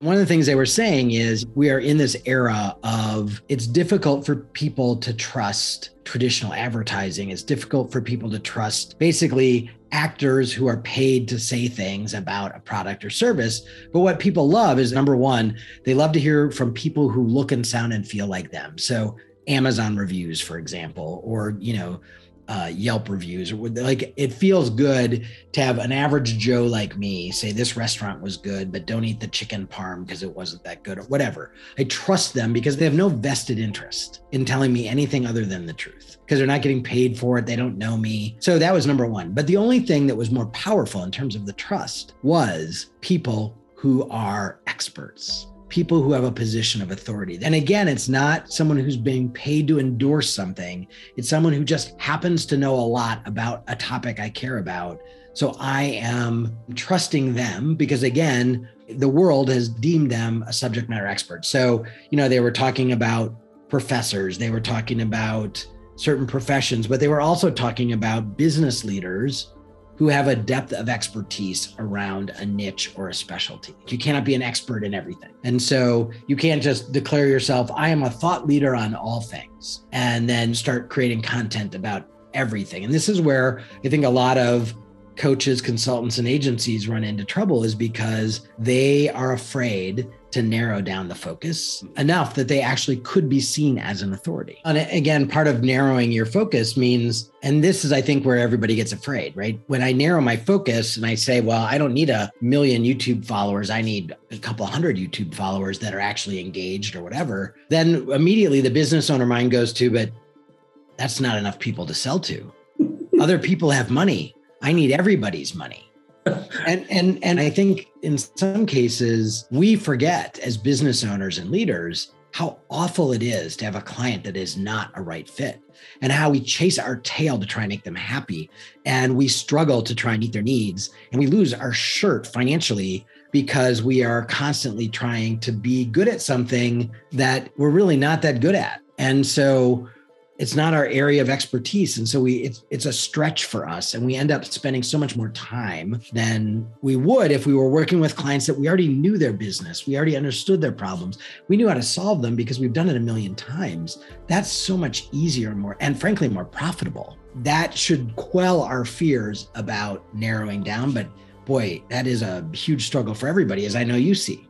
One of the things they were saying is we are in this era of it's difficult for people to trust traditional advertising. It's difficult for people to trust basically actors who are paid to say things about a product or service. But what people love is number one, they love to hear from people who look and sound and feel like them. So Amazon reviews, for example, or, you know, uh, Yelp reviews or like it feels good to have an average Joe like me say this restaurant was good, but don't eat the chicken parm because it wasn't that good or whatever. I trust them because they have no vested interest in telling me anything other than the truth because they're not getting paid for it. They don't know me. So that was number one. But the only thing that was more powerful in terms of the trust was people who are experts people who have a position of authority. And again, it's not someone who's being paid to endorse something, it's someone who just happens to know a lot about a topic I care about. So I am trusting them because, again, the world has deemed them a subject matter expert. So, you know, they were talking about professors, they were talking about certain professions, but they were also talking about business leaders who have a depth of expertise around a niche or a specialty. You cannot be an expert in everything. And so you can't just declare yourself, I am a thought leader on all things, and then start creating content about everything. And this is where I think a lot of coaches, consultants, and agencies run into trouble is because they are afraid to narrow down the focus enough that they actually could be seen as an authority. And again, part of narrowing your focus means, and this is, I think, where everybody gets afraid, right? When I narrow my focus and I say, well, I don't need a million YouTube followers, I need a couple hundred YouTube followers that are actually engaged or whatever, then immediately the business owner mind goes to, but that's not enough people to sell to. Other people have money. I need everybody's money. And and and I think in some cases we forget as business owners and leaders how awful it is to have a client that is not a right fit and how we chase our tail to try and make them happy. And we struggle to try and meet their needs and we lose our shirt financially because we are constantly trying to be good at something that we're really not that good at. And so it's not our area of expertise. And so we it's, it's a stretch for us and we end up spending so much more time than we would if we were working with clients that we already knew their business. We already understood their problems. We knew how to solve them because we've done it a million times. That's so much easier and more and frankly more profitable. That should quell our fears about narrowing down. But boy that is a huge struggle for everybody as i know you see